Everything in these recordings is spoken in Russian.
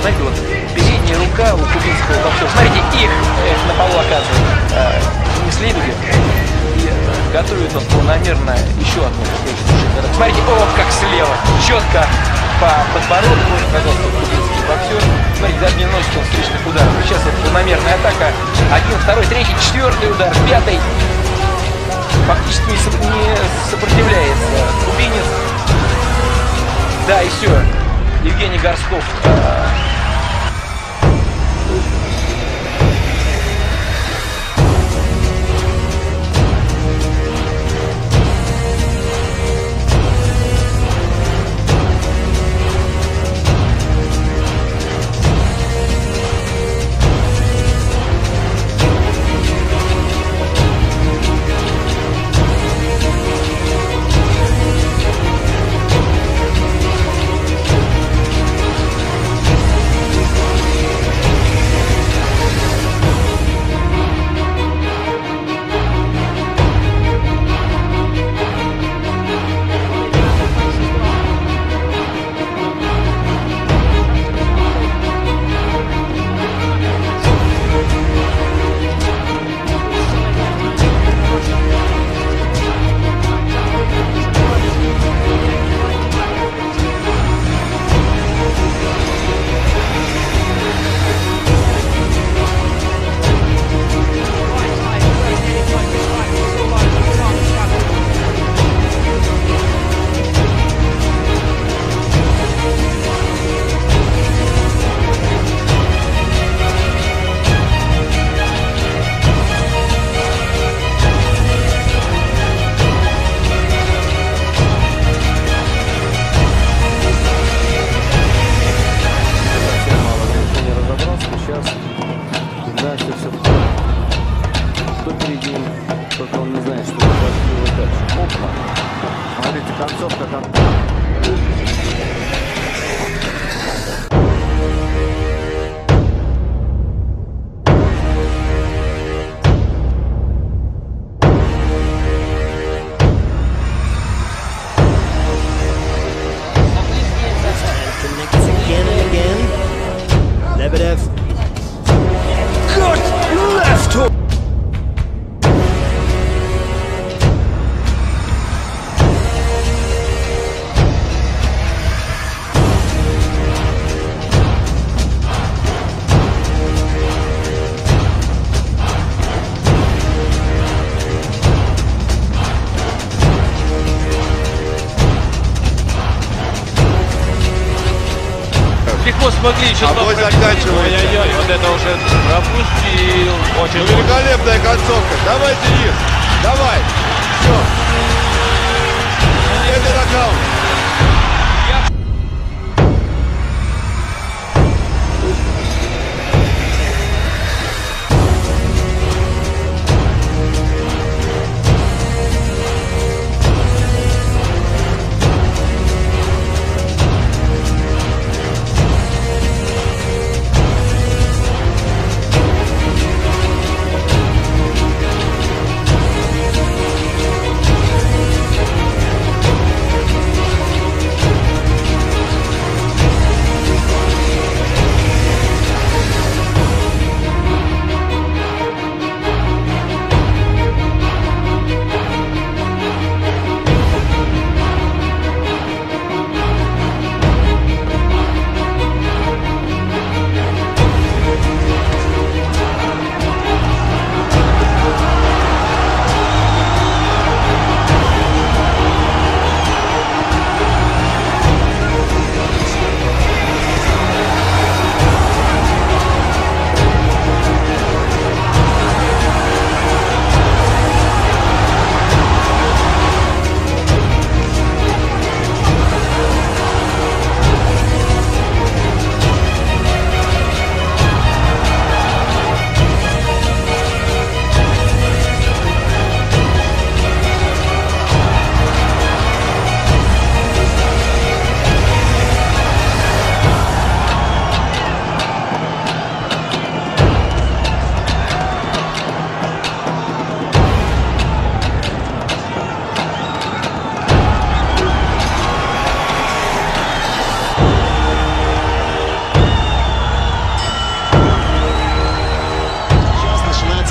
знаете, вот передняя рука у кубинского боксера. Смотрите, их э, на полу оказывают э, не следует. И э, готовит он планомерно еще одну. встречу. Смотрите, о, как слева. Четко по подбородку, пожалуйста, кубинский боксер. Смотрите, даже не носит он встречных ударов. Сейчас вот планомерная атака. Один, второй, третий, четвертый удар, пятый. Фактически не, соп- не сопротивляется. Кубинец да, и все. Евгений Горсков. Смогли еще А бой заканчивается. Ой-ой-ой, вот это уже пропустил. Очень Ну, великолепная концовка. Давай, Денис. Давай. Все.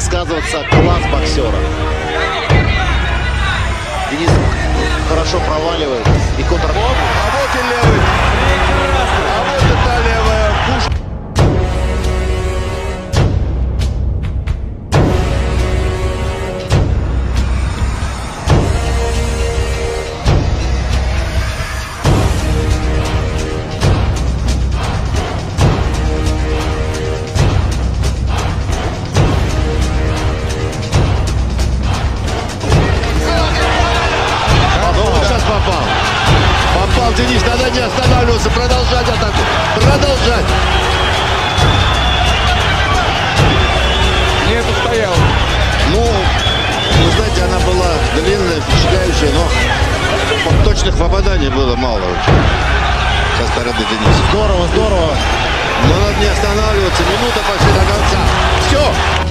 Сказываться класс боксера. Денис хорошо проваливает. И контр... А вот и левый. А вот та левая пушка. Мало очень. Со стороны Дениса. Здорово, здорово. Но надо не останавливаться. Минута почти до конца. Все.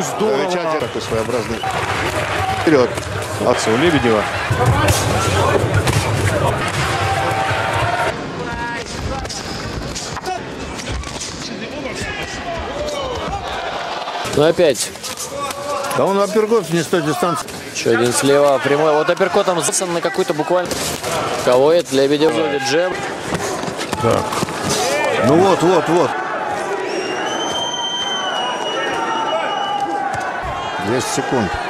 У, здорово! Замечательно. Такой своеобразный. Вперед. Акция у Лебедева. Ну опять. Да он апперкот не с той дистанции. Еще один слева прямой. Вот апперкотом засан на какой-то буквально. Кого это? Лебедев зовет джем. Ну вот, вот, вот. 10 секунд.